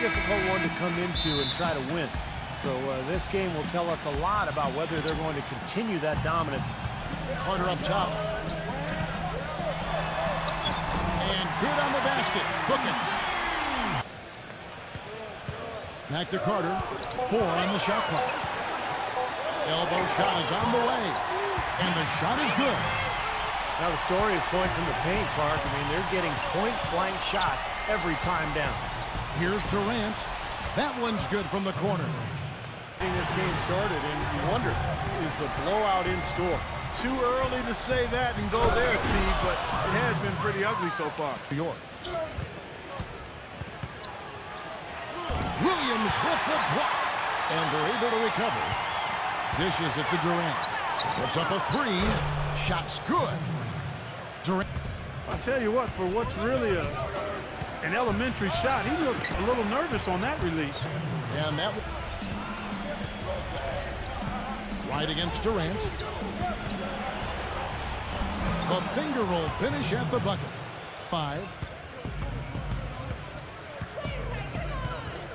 difficult one to come into and try to win. So uh, this game will tell us a lot about whether they're going to continue that dominance. Carter up top. And good on the basket. Booking. Back to Carter. Four on the shot clock. Elbow shot is on the way. And the shot is good. Now the story is points in the paint, Clark. I mean, they're getting point-blank shots every time down. Here's Durant. That one's good from the corner. This game started, and you wonder, is the blowout in store? Too early to say that and go there, Steve, but it has been pretty ugly so far. New York. Williams with the block. And they're able to recover. Dishes it to Durant. Puts up a three. Shot's good. Durant. I'll tell you what, for what's really a an elementary shot, he looked a little nervous on that release. And that right against Durant. The finger roll finish at the bucket. Five.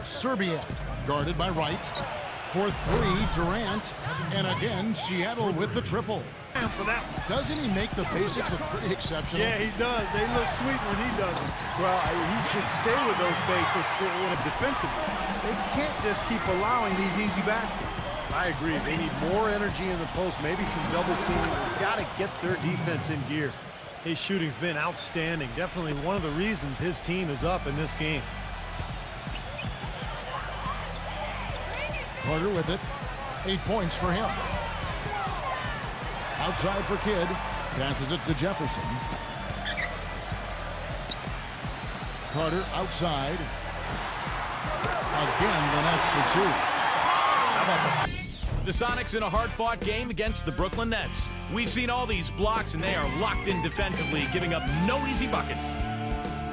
Szczerbiak guarded by Wright. For three, Durant. And again, Seattle with the triple. For that one. Doesn't he make the basics look pretty exceptional? Yeah, he does. They look sweet when he does them. Well, he should stay with those basics in a defensively. They can't just keep allowing these easy baskets. I agree. They need more energy in the post, maybe some double teaming. Got to get their defense in gear. His shooting's been outstanding. Definitely one of the reasons his team is up in this game. Carter with it. Eight points for him. Outside for Kidd. Passes it to Jefferson. Carter outside. Again, the Nets for two. The Sonics in a hard-fought game against the Brooklyn Nets. We've seen all these blocks, and they are locked in defensively, giving up no easy buckets.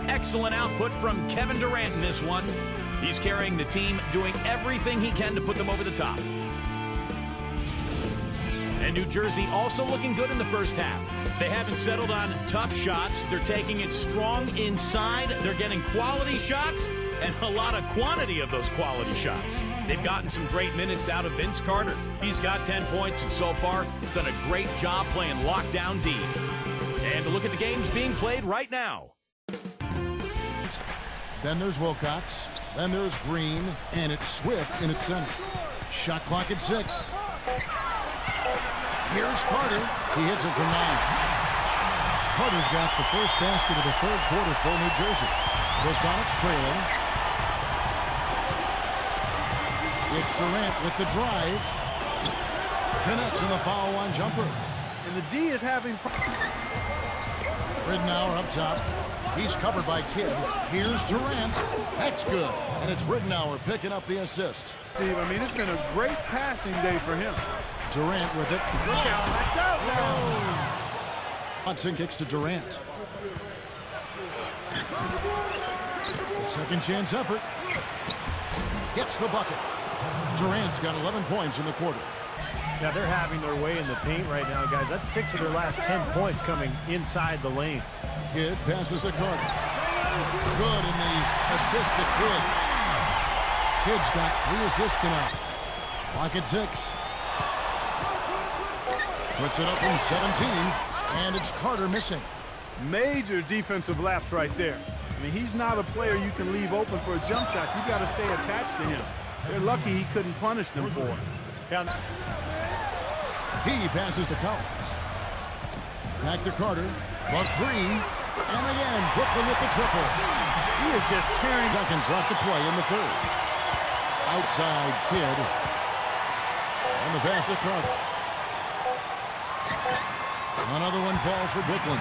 Excellent output from Kevin Durant in this one. He's carrying the team, doing everything he can to put them over the top. And New Jersey also looking good in the first half. They haven't settled on tough shots. They're taking it strong inside. They're getting quality shots and a lot of quantity of those quality shots. They've gotten some great minutes out of Vince Carter. He's got 10 points and so far he's done a great job playing lockdown deep. And a look at the games being played right now. Then there's Wilcox. Then there's Green. And it's Swift in its center. Shot clock at six. Here's Carter. He hits it from nine. Carter's got the first basket of the third quarter for New Jersey. The Sonics trailing. It's Durant with the drive. Connects in the foul line jumper. And the D is having... Ridnour up top. He's covered by Kidd. Here's Durant. That's good. And it's Ridnour picking up the assist. Steve, I mean, it's been a great passing day for him. Durant with it. Look out. That's out now. Oh. Hudson kicks to Durant. A second chance effort. Gets the bucket. Durant's got 11 points in the quarter. Yeah, they're having their way in the paint right now, guys. That's six of their last 10 points coming inside the lane. Kidd passes to Carter. Good in the assist to Kidd. Kidd's got three assists tonight. Lock at six. Puts it up from 17, and it's Carter missing. Major defensive lapse right there. I mean, he's not a player you can leave open for a jump shot. you got to stay attached to him. They're lucky he couldn't punish them for it. Yeah. He passes to Collins. Back to Carter. But three. And again, Brooklyn with the triple. He is just tearing. Duncan's left to play in the third. Outside Kidd. On the to Carter. Another one falls for Brooklyn.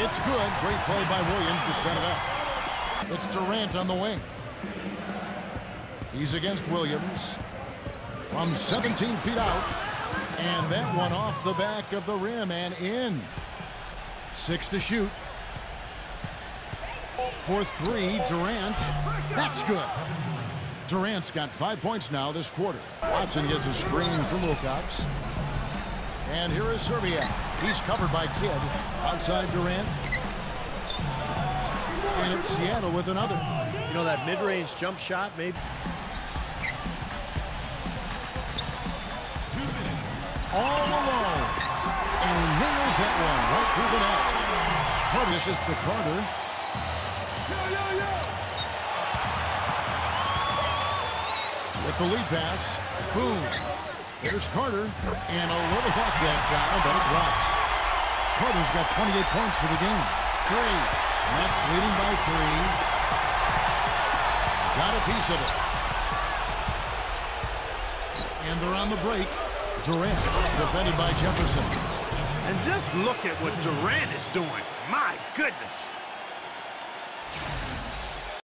It's good. Great play by Williams to set it up. It's Durant on the wing. He's against Williams from 17 feet out. And that one off the back of the rim and in. Six to shoot. For three, Durant. That's good. Durant's got five points now this quarter. Watson gets a screen from Wilcox. And here is Szczerbiak. He's covered by Kidd. Outside Durant. And it's Seattle with another. You know, that mid-range jump shot, maybe. All alone. And nails that one right through the net. Curtis is to Carter. With the lead pass. Boom. There's Carter. And a little off that time, but it drops. Carter's got 28 points for the game. Three. Nets leading by three. Got a piece of it. And they're on the break. Durant, defended by Jefferson. And just look at what Durant is doing. My goodness.